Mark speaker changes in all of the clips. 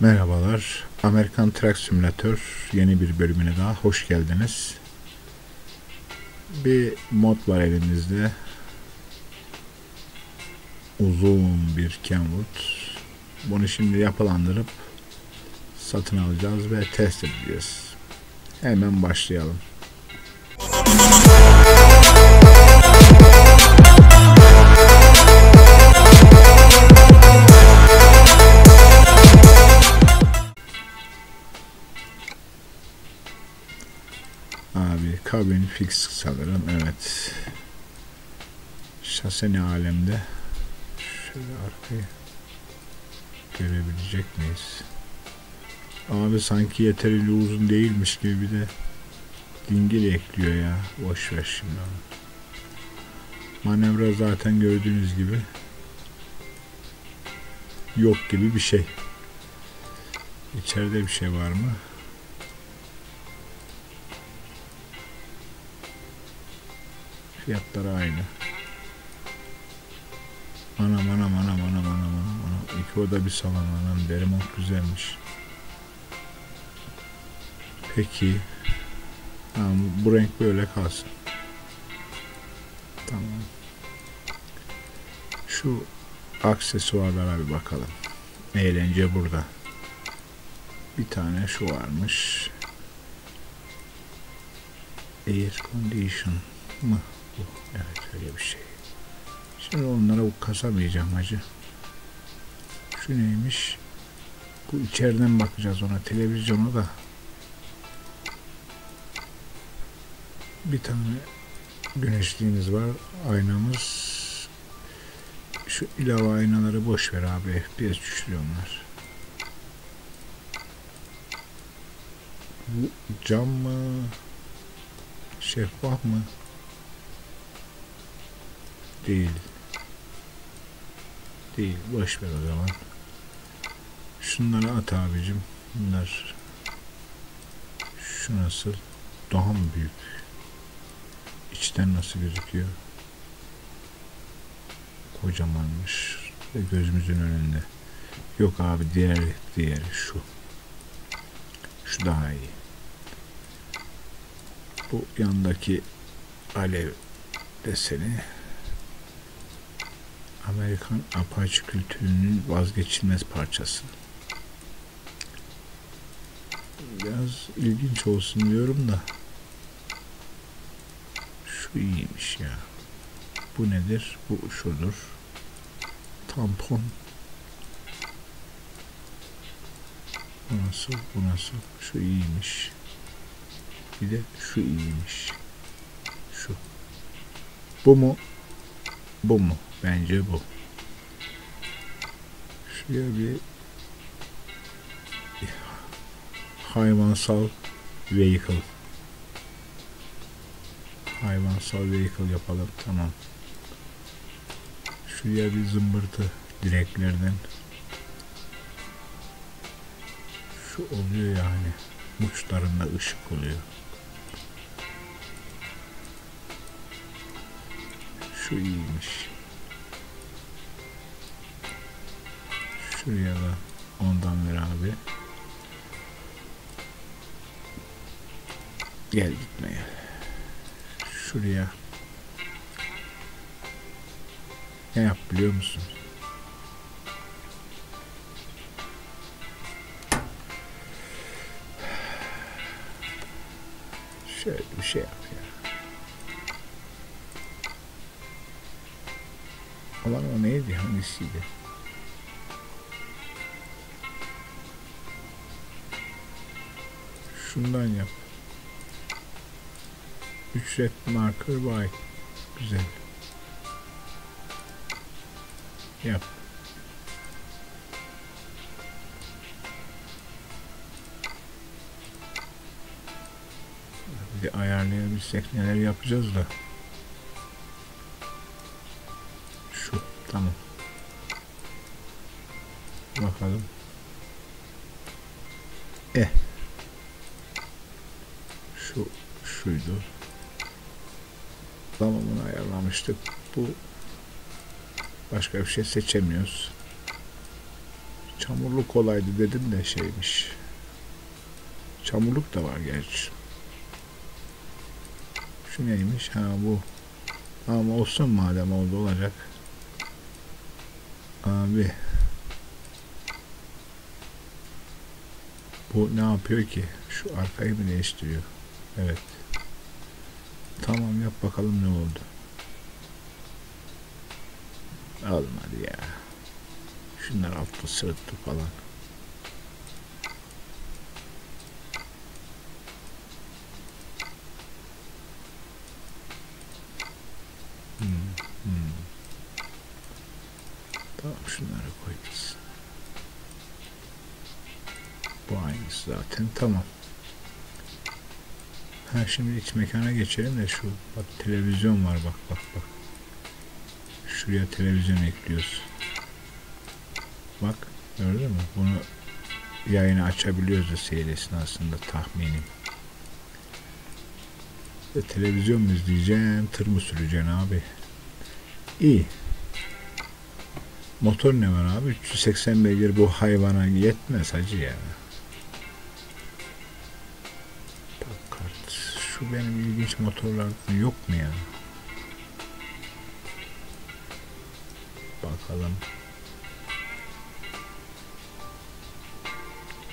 Speaker 1: Merhabalar. Amerikan Truck Simulator yeni bir bölümüne daha hoş geldiniz. Bir mod var elimizde. Uzun bir Kenwood. Bunu şimdi yapılandırıp satın alacağız ve test edeceğiz. Hemen başlayalım. Kabin fix sanırım evet. Şase ne alemde? Şöyle arkayı görebilecek miyiz? Abi sanki yeterince uzun değilmiş gibi bir de dingil ekliyor ya. Boş ver şimdi onu. Manevra zaten gördüğünüz gibi yok gibi bir şey. İçeride bir şey var mı? Fiyatları aynı. Anam anam anam anam anam anam anam. İki oda bir salon anam. Derimont güzelmiş. Peki. Tamam, bu renk böyle kalsın. Tamam. Şu aksesuarlara bir bakalım. Eğlence burada. Bir tane şu varmış. Air condition mı? Evet öyle bir şey. Şimdi onlara kasamayacağım hacı. Şu neymiş? Bu içeriden bakacağız ona. Televizyona da. Bir tane güneşliğimiz var. Aynamız. Şu ilave aynaları boş ver abi. FPS düşürüyor onlar. Bu cam mı? Şeffaf mı? Değil. Değil. Boş ver o zaman. Şunları at abicim. Bunlar şu nasıl? Daha mı büyük? İçten nasıl gözüküyor? Kocamanmış. Ve gözümüzün önünde. Yok abi diğer diğeri şu. Şu daha iyi. Bu yandaki alev deseni Amerikan Apache kültürünün vazgeçilmez parçası. Biraz ilginç olsun diyorum da şu iyiymiş ya. Bu nedir? Bu şudur. Tampon. Bu nasıl? Bu nasıl? Şu iyiymiş. Bir de şu iyiymiş. Şu. Bu mu? Bu mu? Bence bu. Şuraya bir hayvansal vehicle hayvansal vehicle yapalım. Tamam. Şuraya bir zımbırtı direklerden şu oluyor yani uçlarında ışık oluyor. Şu iyiymiş. Şuraya da ondan ver abi. Gel gitme gel. Şuraya ne yap biliyor musun? Şöyle bir şey yap ya. Olan o neydi? Hangisiydi? Şundan yap. Ücret marker white. Güzel. Yap. Bir de ayarlayabilsek neler yapacağız da. Şu tamam. Bakalım. Eh. Şu şuydu. Tamamını ayarlamıştık. Bu başka bir şey seçemiyoruz. Çamurluk olaydı dedim de şeymiş. Çamurluk da var gerçi. Şu neymiş? Ha bu. Ama olsun madem oldu olacak. Abi. Bu ne yapıyor ki? Şu arkayı mı değiştiriyor? Evet. Tamam yap bakalım ne oldu. Olmadı ya. Şunlar altta sırıttı falan. Hmm, hmm. Şunları koyacağız. Bu aynısı zaten tamam. Ha şimdi iç mekana geçelim de şu bak televizyon var bak bak bak. Şuraya televizyon ekliyoruz. Bak gördün mü? Bunu yayını açabiliyoruz da seyir esnasında tahminim. E, televizyon mu izleyeceksin, tır mı süreceksin abi? İyi. Motor ne var abi? 380 beygir bu hayvana yetmez hacı ya. Packard. Şu benim ilginç motorlardan yok mu ya? Bakalım.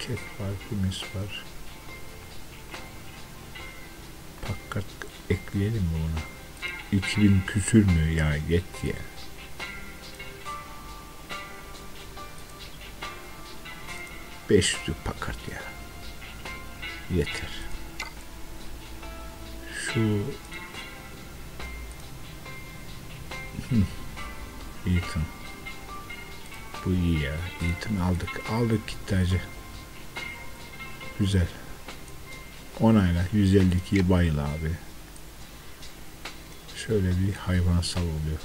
Speaker 1: Cat var, var. Packard ekleyelim mi buna? 2000 küsür mü ya? Yet ya. Beş yüzlük Packard ya. Yeter. Şu. Ethan. Bu iyi ya. Ethan aldık. Aldık gitti hacı. Güzel. Onayla. 152'yi bayıl abi. Şöyle bir hayvansal oluyor.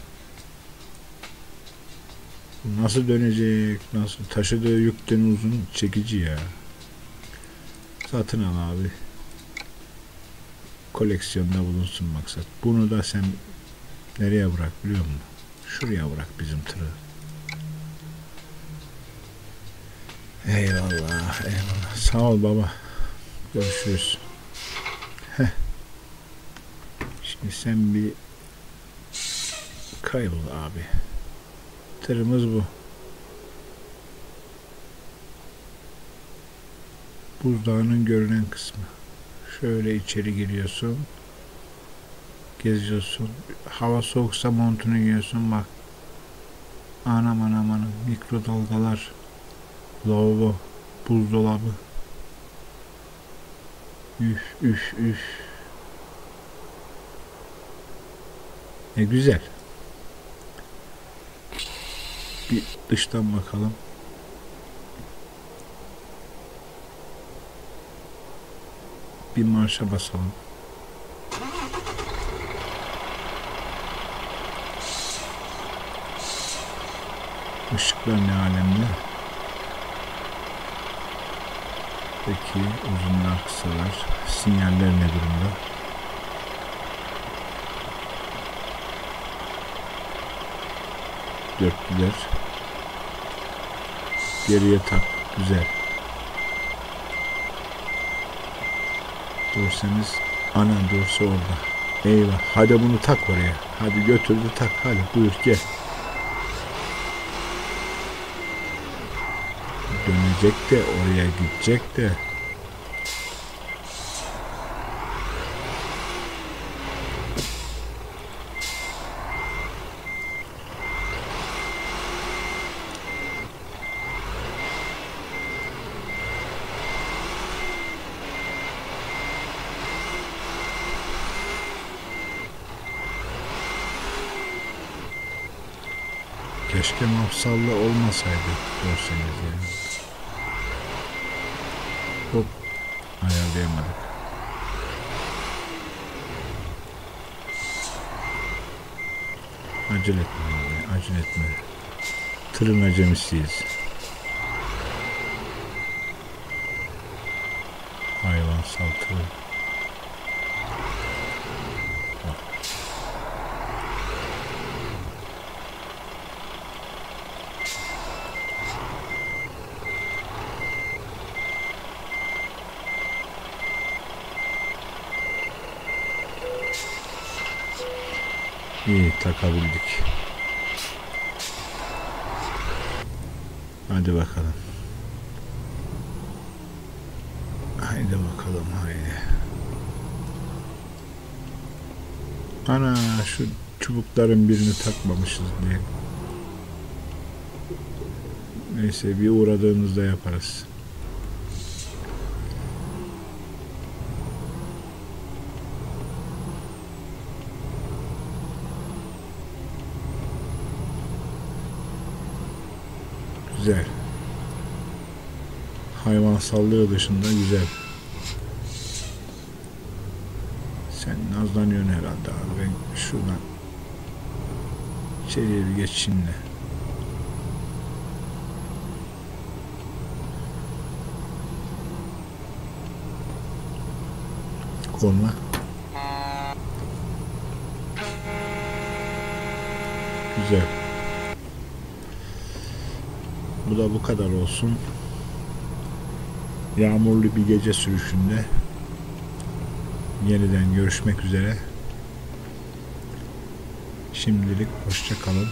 Speaker 1: Nasıl dönecek? Nasıl? Taşıdığı yükten uzun çekici ya. Satın al abi. Koleksiyonda bulunsun maksat. Bunu da sen nereye bırak biliyor musun? Şuraya bırak bizim tırı. Eyvallah, eyvallah. Sağ ol baba. Görüşürüz. Heh. Şimdi sen bir kaybol abi. Tırımız bu. Buzdağının görünen kısmı. Şöyle içeri giriyorsun. Geziyorsun. Hava soğuksa montunu giyiyorsun bak. Anam anam anam. Mikrodalgalar. Lavabo. Buzdolabı. Üf üf üf. Ne güzel. Bir dıştan bakalım. Bir marşa basalım. Işıklar ne alemde? Peki uzunlar kısalar. Sinyaller ne durumda? Dörtlüler. Geriye tak. Güzel. Dorsemiz ana dorsa orada. Eyvah. Hadi bunu tak oraya. Hadi götürdü tak. Hadi buyur gel. Dönecek de oraya gidecek de. Keşke mafsallı olmasaydı dorseniz yani. Hop ayarlayamadık. Acele etme abi, acele etme. Tırın acemisiyiz. Hayvansal tır. İyi takabildik. Hadi bakalım. Haydi bakalım haydi. Ana şu çubukların birini takmamışız diye. Neyse bir uğradığımızda yaparız. Güzel. Hayvansallığı dışında güzel. Sen nazlanıyorsun herhalde abi. Ben şuradan içeriye bir geçeyim de. Korna. Güzel. Bu da bu kadar olsun. Yağmurlu bir gece sürüşünde yeniden görüşmek üzere. Şimdilik hoşça kalın.